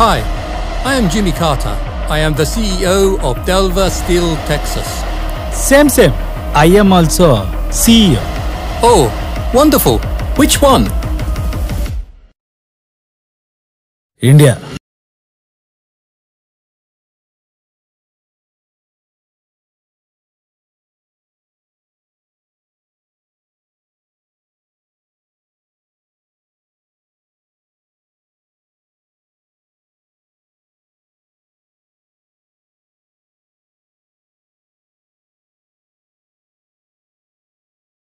Hi, I am Jimmy Carter. I am the CEO of Delver Steel, Texas. Same, same. I am also CEO. Oh, wonderful. Which one? India.